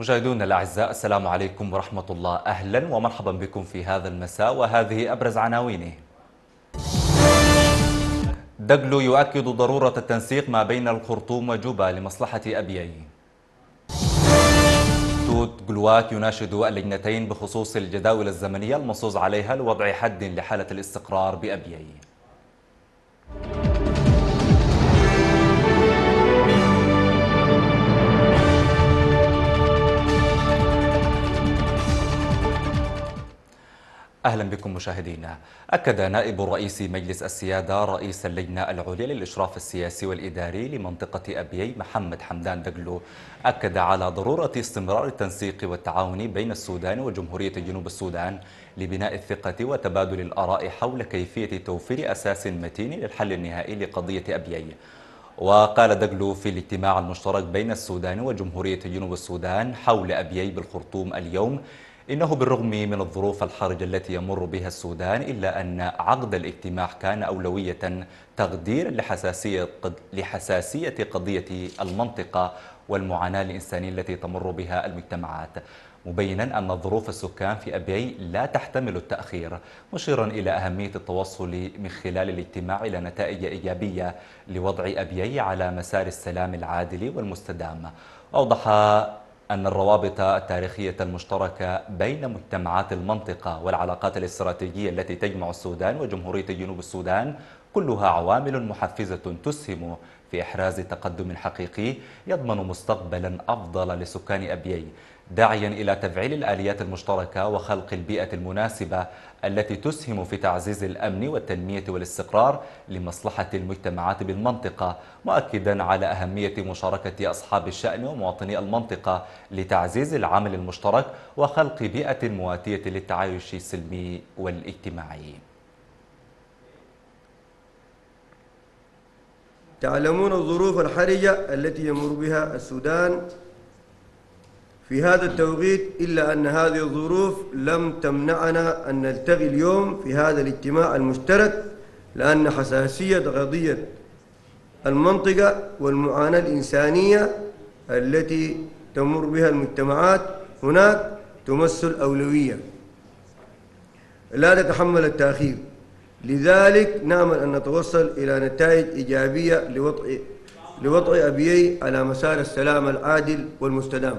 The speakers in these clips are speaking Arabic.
مشاهدونا الأعزاء السلام عليكم ورحمة الله. أهلا ومرحبا بكم في هذا المساء وهذه أبرز عناوينه. دقلو يؤكد ضرورة التنسيق ما بين الخرطوم وجوبا لمصلحة أبيي توت جلواك يناشد اللجنتين بخصوص الجداول الزمنية المنصوص عليها لوضع حد لحالة الاستقرار بأبيي أهلا بكم مشاهدينا. أكد نائب رئيس مجلس السيادة رئيس اللجنة العليا للإشراف السياسي والإداري لمنطقة أبيي محمد حمدان دقلو أكد على ضرورة استمرار التنسيق والتعاون بين السودان وجمهورية جنوب السودان لبناء الثقة وتبادل الآراء حول كيفية توفير أساس متين للحل النهائي لقضية أبيي. وقال دقلو في الاجتماع المشترك بين السودان وجمهورية جنوب السودان حول أبيي بالخرطوم اليوم إنه بالرغم من الظروف الحرجة التي يمر بها السودان إلا أن عقد الاجتماع كان أولوية تقديرا لحساسية, لحساسية قضية المنطقة والمعاناة الإنسانية التي تمر بها المجتمعات. مبينا أن ظروف السكان في أبيي لا تحتمل التأخير مشيرا إلى أهمية التوصل من خلال الاجتماع إلى نتائج إيجابية لوضع أبيي على مسار السلام العادل والمستدام. أوضح أن الروابط التاريخية المشتركة بين مجتمعات المنطقة والعلاقات الاستراتيجية التي تجمع السودان وجمهورية جنوب السودان كلها عوامل محفزة تسهم في إحراز تقدم حقيقي يضمن مستقبلا أفضل لسكان أبيي داعيا إلى تفعيل الآليات المشتركة وخلق البيئة المناسبة التي تسهم في تعزيز الأمن والتنمية والاستقرار لمصلحة المجتمعات بالمنطقة مؤكدا على أهمية مشاركة أصحاب الشأن ومواطني المنطقة لتعزيز العمل المشترك وخلق بيئة مواتية للتعايش السلمي والاجتماعي. تعلمون الظروف الحرجة التي يمر بها السودان في هذا التوقيت إلا أن هذه الظروف لم تمنعنا أن نلتقي اليوم في هذا الاجتماع المشترك لأن حساسية قضية المنطقة والمعاناة الإنسانية التي تمر بها المجتمعات هناك تمثل أولوية. لا تتحمل التأخير. لذلك نأمل أن نتوصل إلى نتائج إيجابية لوضع لوضع أبيي على مسار السلام العادل والمستدام.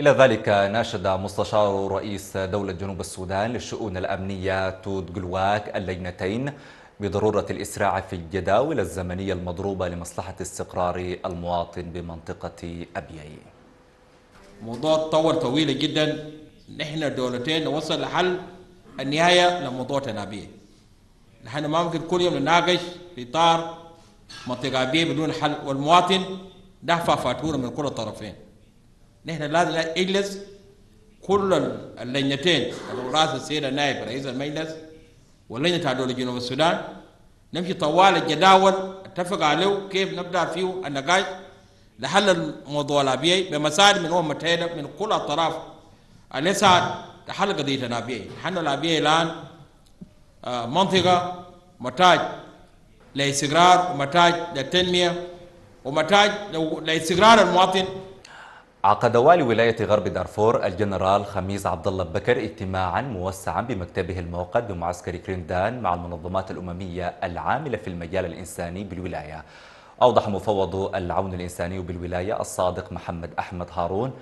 إلى ذلك ناشد مستشار رئيس دولة جنوب السودان للشؤون الأمنية تود جلواك اللجنتين بضرورة الإسراع في الجداول الزمنية المضروبة لمصلحة استقرار المواطن بمنطقة أبيي. موضوع تطور طويل جدا. نحن الدولتين نوصل لحل النهاية لموضوع تنابيه. نحن ما ممكن كل يوم نناقش في إطار أبيي بدون حل والمواطن دفع فاتورة من كل الطرفين. نحن لازم نجلس كل اللجنتين راس السيد النائب رئيس المجلس واللجنة دولة جنوب السودان نمشي طوال الجداول اتفق عليه كيف نبدأ فيه النقاش لحل الموضوع الابيعي بمساعد من امم متحده من كل الاطراف ليس لحل قضيه الابيعي نحن الابيعي الان منطقة محتاج لإستقرار ومحتاج للتنمية ومحتاج لإستقرار المواطن. عقد والي ولاية غرب دارفور الجنرال خميس عبد الله بكر اجتماعا موسعا بمكتبه الموقد بمعسكر كريندان مع المنظمات الأممية العاملة في المجال الإنساني بالولاية. أوضح مفوض العون الإنساني بالولاية الصادق محمد أحمد هارون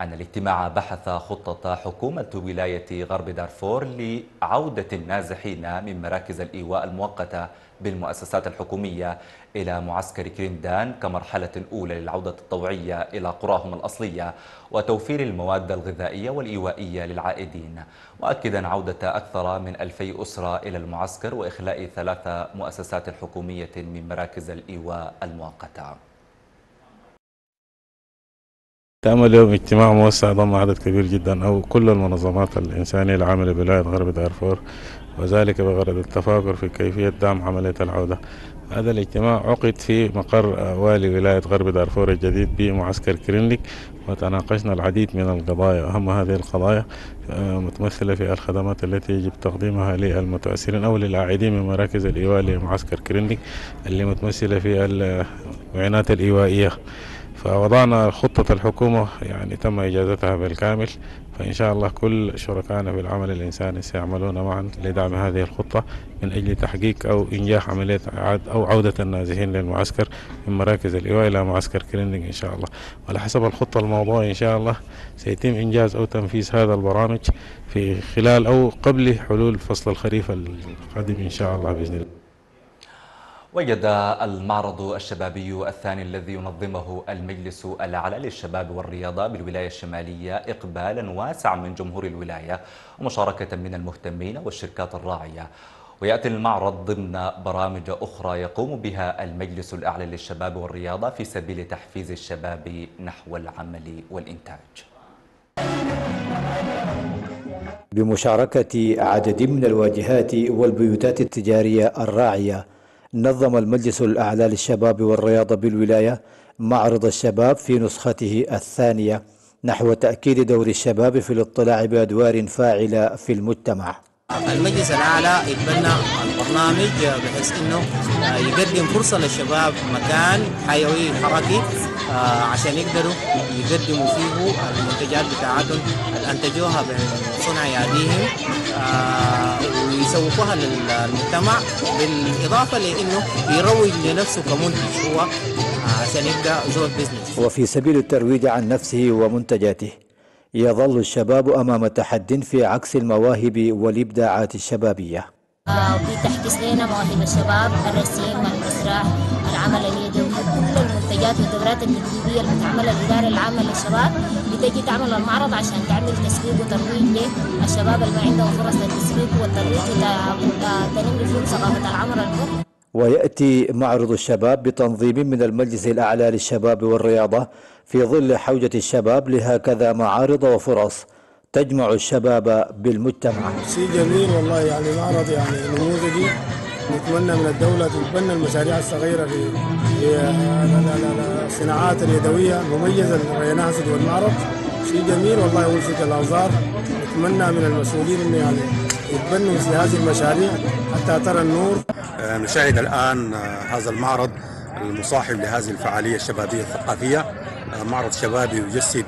أن الاجتماع بحث خطة حكومة ولاية غرب دارفور لعودة النازحين من مراكز الإيواء المؤقتة بالمؤسسات الحكومية إلى معسكر كريندان كمرحلة أولى للعودة الطوعية إلى قراهم الأصلية وتوفير المواد الغذائية والإيوائية للعائدين. مؤكدا عودة أكثر من ألفي أسرة إلى المعسكر وإخلاء ثلاث مؤسسات حكومية من مراكز الإيواء المؤقتة. تعمل اليوم اجتماع موسع ضم عدد كبير جدا أو كل المنظمات الإنسانية العاملة بولاية غرب دارفور وذلك بغرض التفاكر في كيفية دعم عملية العودة. هذا الاجتماع عقد في مقر والي ولاية غرب دارفور الجديد بمعسكر كرينليك وتناقشنا العديد من القضايا. أهم هذه القضايا متمثلة في الخدمات التي يجب تقديمها للمتأثرين أو للعائدين من مراكز الإيواء لمعسكر كرينليك اللي متمثلة في المعينات الإيوائية. فوضعنا خطة الحكومة يعني تم إجازتها بالكامل فإن شاء الله كل شركائنا في العمل الإنساني سيعملون معا لدعم هذه الخطة من أجل تحقيق أو إنجاح عملية أو عودة النازحين للمعسكر من مراكز الإيواء إلى معسكر كريندنج إن شاء الله. وعلى حسب الخطة الموضوعية إن شاء الله سيتم إنجاز أو تنفيذ هذا البرامج في خلال أو قبل حلول فصل الخريف القادم إن شاء الله بإذن الله. وجد المعرض الشبابي الثاني الذي ينظمه المجلس الأعلى للشباب والرياضة بالولاية الشمالية إقبالا واسعا من جمهور الولاية ومشاركة من المهتمين والشركات الراعية. ويأتي المعرض ضمن برامج أخرى يقوم بها المجلس الأعلى للشباب والرياضة في سبيل تحفيز الشباب نحو العمل والإنتاج. بمشاركة عدد من الواجهات والبيوتات التجارية الراعية نظم المجلس الأعلى للشباب والرياضة بالولاية معرض الشباب في نسخته الثانية نحو تأكيد دور الشباب في الاطلاع بأدوار فاعلة في المجتمع. المجلس الأعلى يتبنى البرنامج بحيث أنه يقدم فرصة للشباب مكان حيوي حركي عشان يقدروا يقدموا فيه المنتجات بتاعتهم اللي أنتجوها بصنع أيديهم ويسوقوها للمجتمع بالإضافة لأنه يروج لنفسه كمنتج هو عشان يبقى زول business وفي سبيل الترويج عن نفسه ومنتجاته يظل الشباب أمام تحد في عكس المواهب والإبداعات الشبابية. بتحديث لنا مواهب الشباب الرسم المسرح العمل اليدوي كل المنتجات والدورات التدريبيه اللي بتعملها الإدارة العامة للشباب بتجي تعمل المعرض عشان تعمل تسويق وترويج للشباب اللي ما عندهم فرص للتسويق والترويج وتنمي فيهم ثقافة العمل الحر. ويأتي معرض الشباب بتنظيم من المجلس الأعلى للشباب والرياضة في ظل حوجة الشباب لهكذا معارض وفرص تجمع الشباب بالمجتمع. شيء جميل والله يعني معرض يعني نموذجي. نتمنى من الدولة تتبنى المشاريع الصغيرة في الصناعات اليدوية المميزة اللي رأيناها في المعرض شيء جميل والله يلفت الأنظار نتمنى من المسؤولين إنه يعني يتبنوا في هذه المشاريع حتى ترى النور. نشاهد الآن هذا المعرض المصاحب لهذه الفعالية الشبابية الثقافية. معرض شبابي يجسد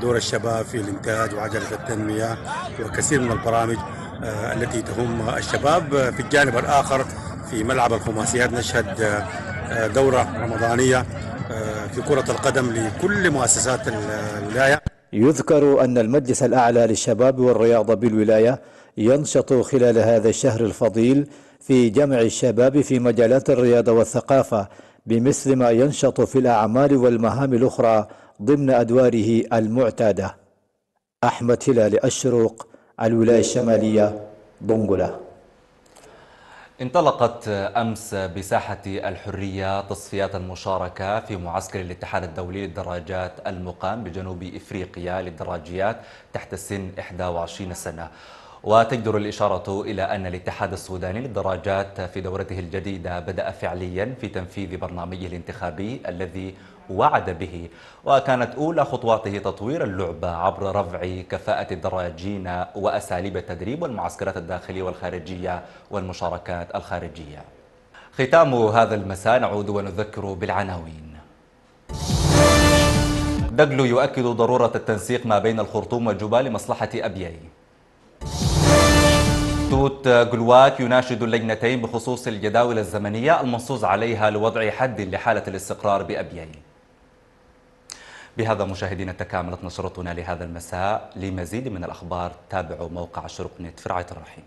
دور الشباب في الإنتاج وعجلة التنمية وكثير من البرامج. التي تهم الشباب في الجانب الآخر في ملعب الخماسيات. نشهد دورة رمضانية في كرة القدم لكل مؤسسات الولاية. يذكر أن المجلس الأعلى للشباب والرياضة بالولاية ينشط خلال هذا الشهر الفضيل في جمع الشباب في مجالات الرياضة والثقافة بمثل ما ينشط في الأعمال والمهام الأخرى ضمن أدواره المعتادة. أحمد هلال الشروق الولاية الشمالية بنغولا انطلقت أمس بساحة الحرية تصفيات المشاركة في معسكر الاتحاد الدولي للدراجات المقام بجنوب إفريقيا للدراجيات تحت سن 21 سنة. وتجدر الإشارة إلى أن الاتحاد السوداني للدراجات في دورته الجديدة بدأ فعليا في تنفيذ برنامجه الانتخابي الذي وعد به وكانت أولى خطواته تطوير اللعبة عبر رفع كفاءة الدراجين وأساليب التدريب والمعسكرات الداخلية والخارجية والمشاركات الخارجية. ختام هذا المساء نعود ونذكر بالعناوين. دقلو يؤكد ضرورة التنسيق ما بين الخرطوم والجبال لمصلحة أبيي توت جلواك يناشد اللجنتين بخصوص الجداول الزمنية المنصوص عليها لوضع حد لحالة الاستقرار بأبيين بهذا مشاهدينا تكاملت نشرتنا لهذا المساء. لمزيد من الأخبار تابعوا موقع شرق نت في رعاية الرحيم.